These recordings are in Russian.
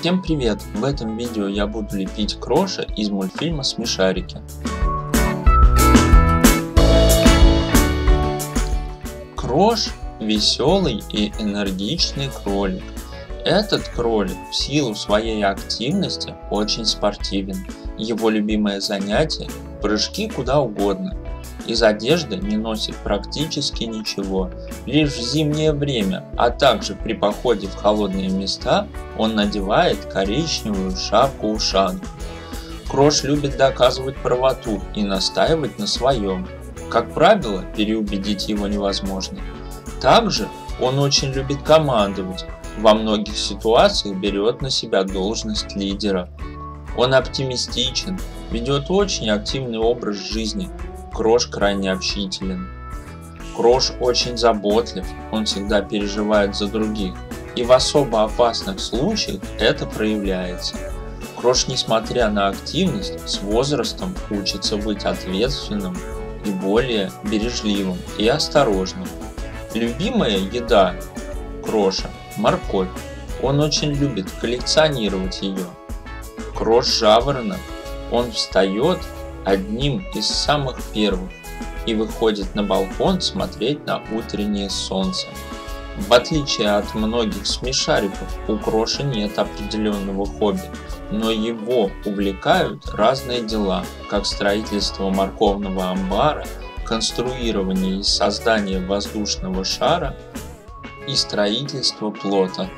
Всем привет! В этом видео я буду лепить Кроша из мультфильма Смешарики. Крош – веселый и энергичный кролик. Этот кролик в силу своей активности очень спортивен. Его любимое занятие – прыжки куда угодно. Из одежды не носит практически ничего, лишь в зимнее время, а также при походе в холодные места он надевает коричневую шапку-ушанку. Крош любит доказывать правоту и настаивать на своем. Как правило, переубедить его невозможно. Также он очень любит командовать, во многих ситуациях берет на себя должность лидера. Он оптимистичен, ведет очень активный образ жизни, Крош крайне общителен. Крош очень заботлив, он всегда переживает за других, и в особо опасных случаях это проявляется. Крош, несмотря на активность, с возрастом учится быть ответственным и более бережливым и осторожным. Любимая еда Кроша – морковь. Он очень любит коллекционировать ее. Крош жаворонок. Он встает одним из самых первых и выходит на балкон смотреть на утреннее солнце. В отличие от многих смешариков, у Кроши нет определенного хобби, но его увлекают разные дела, как строительство морковного амбара, конструирование и создание воздушного шара и строительство плота.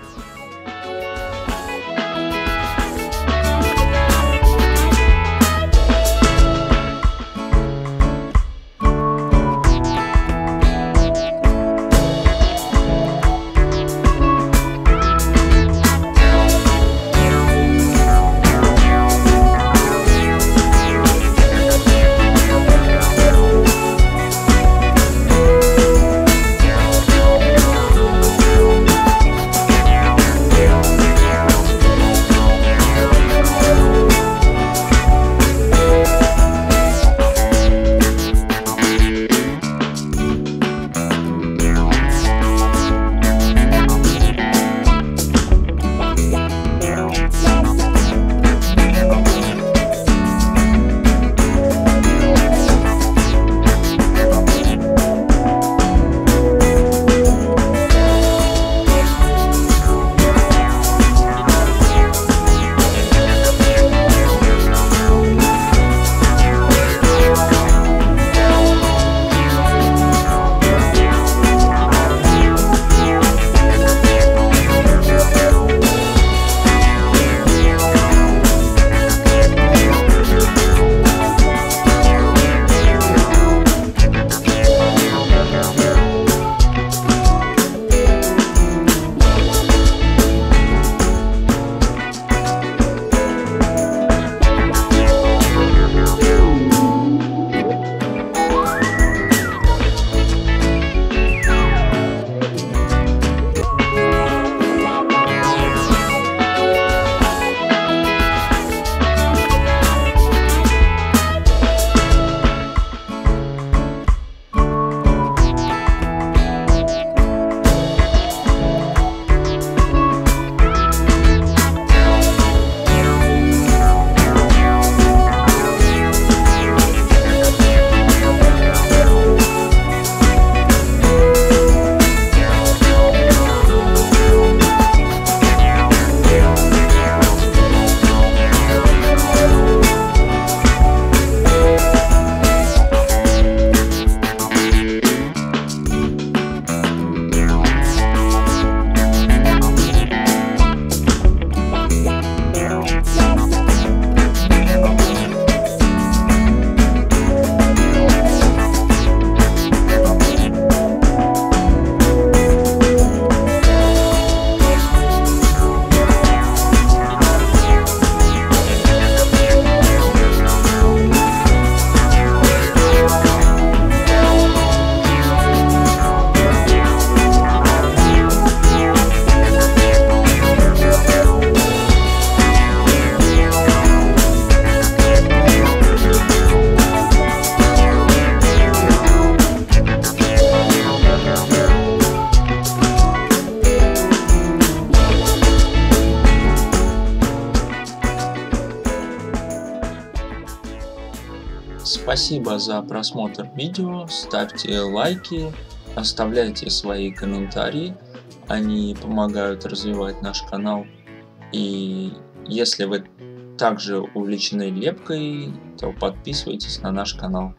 Спасибо за просмотр видео, ставьте лайки, оставляйте свои комментарии, они помогают развивать наш канал. И если вы также увлечены лепкой, то подписывайтесь на наш канал.